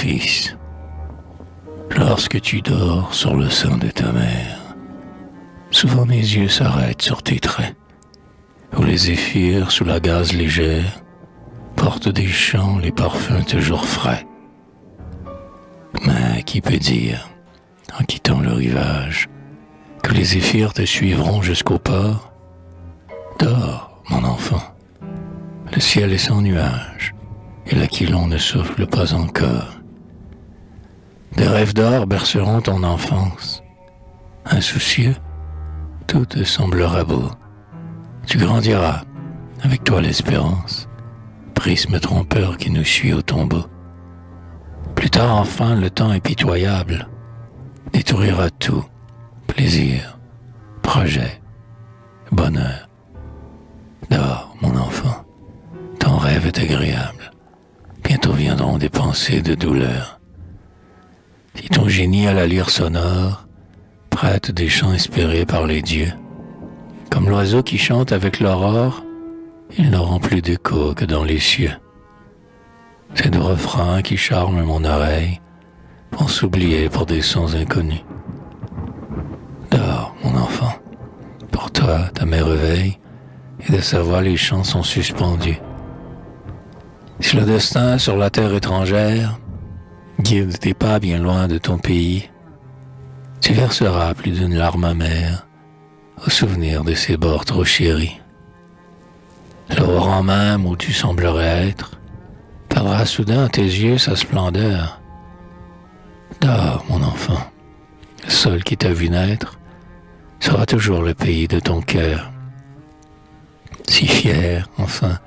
fils. Lorsque tu dors sur le sein de ta mère, souvent mes yeux s'arrêtent sur tes traits, où les zéphyrs sous la gaze légère portent des chants les parfums toujours frais. Mais qui peut dire, en quittant le rivage, que les zéphyrs te suivront jusqu'au port? Dors, mon enfant. Le ciel est sans nuages, et l'aquilon ne souffle pas encore. Des rêves d'or berceront ton enfance. Insoucieux, tout te semblera beau. Tu grandiras, avec toi l'espérance, prisme trompeur qui nous suit au tombeau. Plus tard enfin le temps impitoyable détruira tout, plaisir, projet, bonheur. Dors, mon enfant, ton rêve est agréable. Bientôt viendront des pensées de douleur. Si ton génie a la lyre sonore, prête des chants espérés par les dieux. Comme l'oiseau qui chante avec l'aurore, ils n'auront plus d'écho que dans les cieux. C'est de refrains qui charment mon oreille pour s'oublier pour des sons inconnus. Dors, mon enfant. Pour toi, ta mère réveille et de savoir les chants sont suspendus. Si le destin sur la terre étrangère guide tes pas bien loin de ton pays, tu verseras plus d'une larme amère au souvenir de ces bords trop chéris. L'aurore même où tu semblerais être perdra soudain à tes yeux sa splendeur. Dors, mon enfant. Le sol qui t'a vu naître sera toujours le pays de ton cœur. Si fier, enfin,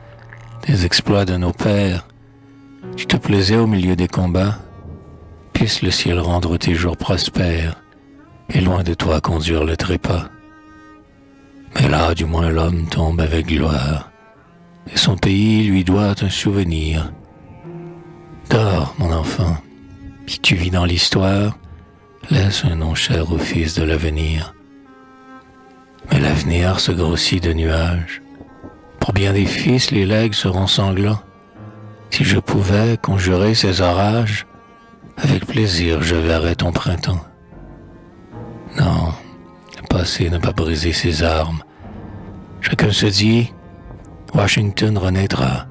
des exploits de nos pères, tu te plaisais au milieu des combats, puisse le ciel rendre tes jours prospères et loin de toi conduire le trépas. Mais là, du moins, l'homme tombe avec gloire, et son pays lui doit un souvenir Dors, mon enfant. Si tu vis dans l'histoire, laisse un nom cher au fils de l'avenir. Mais l'avenir se grossit de nuages. Pour bien des fils, les legs seront sanglants. Si je pouvais conjurer ces orages, avec plaisir je verrais ton printemps. Non, le passé n'a pas brisé ses armes. Chacun se dit, Washington renaîtra.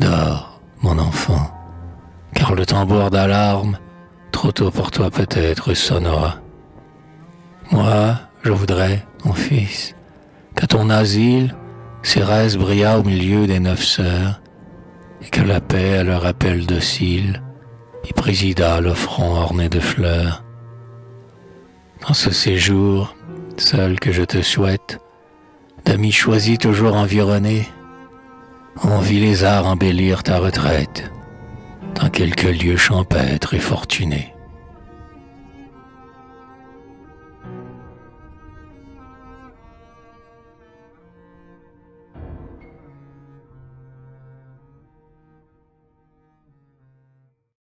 Dors mon enfant, car le tambour d'alarme, trop tôt pour toi peut-être, sonnera. Moi, je voudrais, mon fils, qu'à ton asile, Cérès brilla au milieu des neuf sœurs, et que la paix, à leur appel docile, y présida le front orné de fleurs. Dans ce séjour, seul que je te souhaite, d'amis choisis toujours environnés, on vit les arts embellir ta retraite dans quelques lieux champêtres et fortunés.